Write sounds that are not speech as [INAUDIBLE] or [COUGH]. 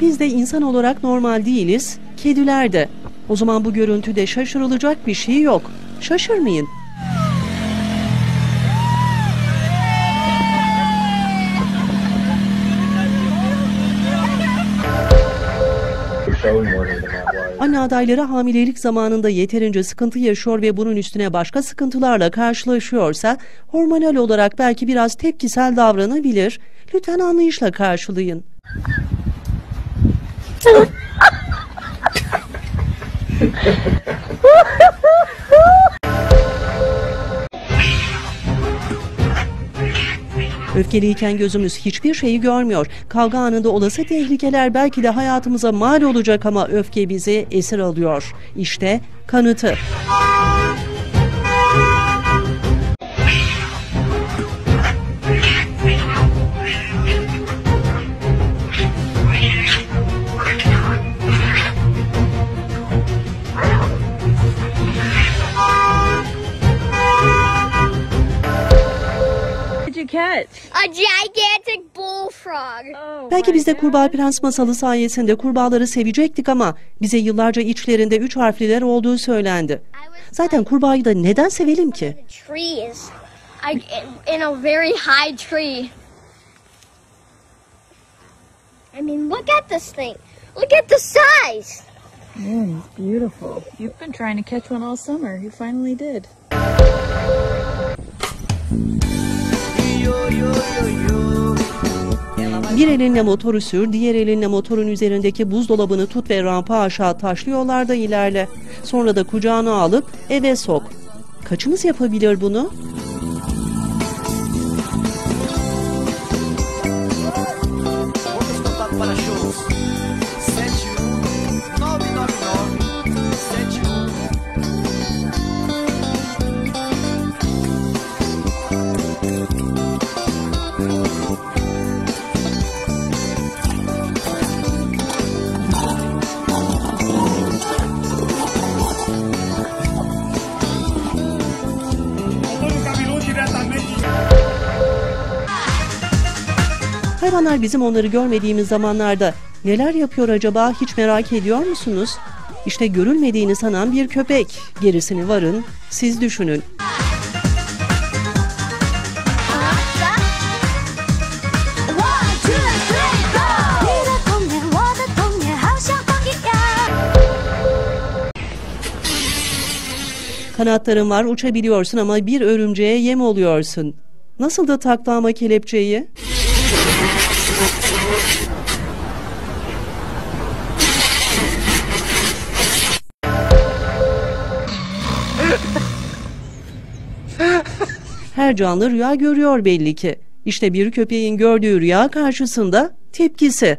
Biz de insan olarak normal değiliz, kediler de. O zaman bu görüntüde şaşırılacak bir şey yok. Şaşırmayın. Anne adayları hamilelik zamanında yeterince sıkıntı yaşıyor ve bunun üstüne başka sıkıntılarla karşılaşıyorsa hormonal olarak belki biraz tepkisel davranabilir. Lütfen anlayışla karşılayın. [LAUGHS] Öfkeliyken gözümüz hiçbir şeyi görmüyor. Kavga anında olası tehlikeler belki de hayatımıza mal olacak ama öfke bizi esir alıyor. İşte kanıtı. You catch? A gigantic bullfrog. Oh, Belki biz de. Kurbağa Prens masalı sayesinde kurbağaları sevecektik ama bize yıllarca içlerinde üç harfliler olduğu söylendi. Zaten kurbağayı da neden sevelim ki? trees. I in a very high tree. I mean, look at this thing. Look at the size. Mm, it's beautiful. You've been trying to catch one all summer. You finally did. Bir elinle motoru sür, diğer elinle motorun üzerindeki buzdolabını tut ve rampa aşağı taşlı yollarda ilerle. Sonra da kucağına alıp eve sok. Kaçımız yapabilir bunu? Para shows. Hayvanlar bizim onları görmediğimiz zamanlarda neler yapıyor acaba hiç merak ediyor musunuz? İşte görülmediğini sanan bir köpek. Gerisini varın, siz düşünün. Kanatların var uçabiliyorsun ama bir örümceğe yem oluyorsun. Nasıl da taklama kelepçeyi? Her canlı rüya görüyor belli ki. İşte bir köpeğin gördüğü rüya karşısında tepkisi.